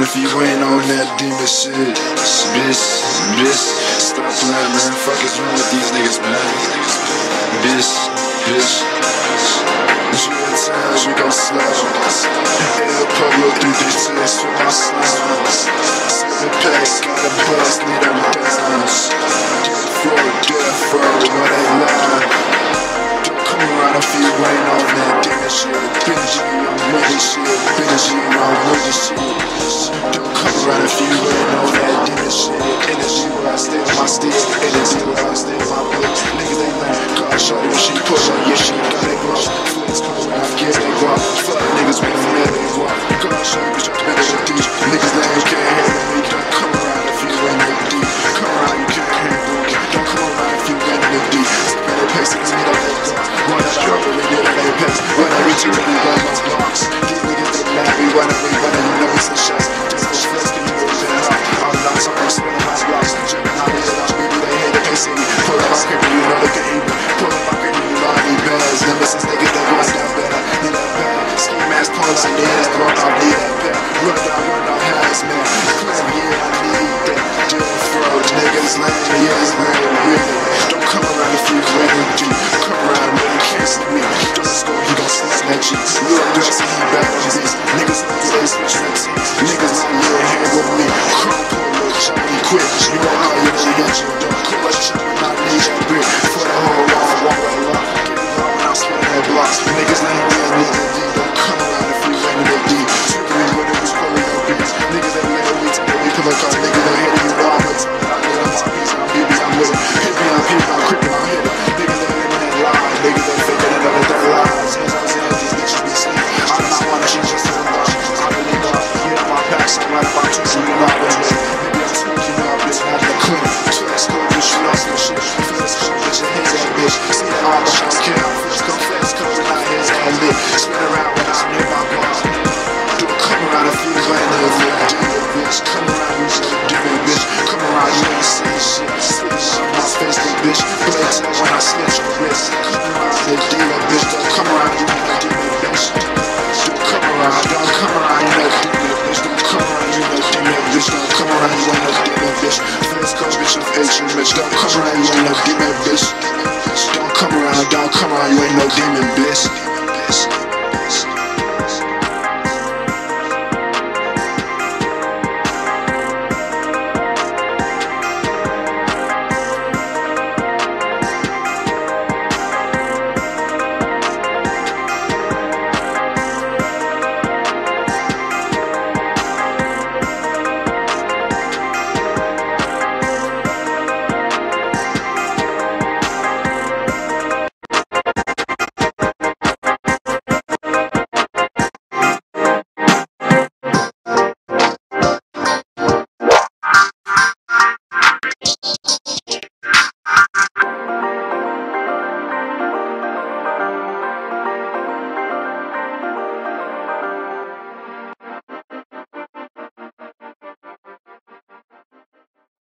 around if you ain't on that demon shit. Bitch, bitch, stop playing, man. Fuck is wrong with these niggas, man? Bitch, bitch. You in gon' slow. El Pablo through these tears with my slums. Seven packs, got a buzz, need them downs. Death row, death row, where they lie. Don't come around if you ain't on that demon shit. Bingy, I'm with shit. With come around if you ain't on that demon shit. Where I stay on my stick. Energy where I stay on my blick. Niggas they lame. God show you when she push yeah, she got it glow. Flicks come around, get it. Fuck niggas them let it glow. God show you, bitch, I'm better than these. Niggas you ain't can't. Spin it, pace. Run that we get they. Run run those blocks. These niggas, they mad, we running, we near. Don't come around you ain't real deal, bitch. The. Don't come around, you ain't a demon, bitch. Don't come around, you ain't a demon, bitch. Don't come around, you ain't a demon, bitch. Don't come around, you ain't I'm Asian, bitch. Don't come around, you ain't no demon, bitch. Don't come around, don't come around, you ain't no demon, bitch.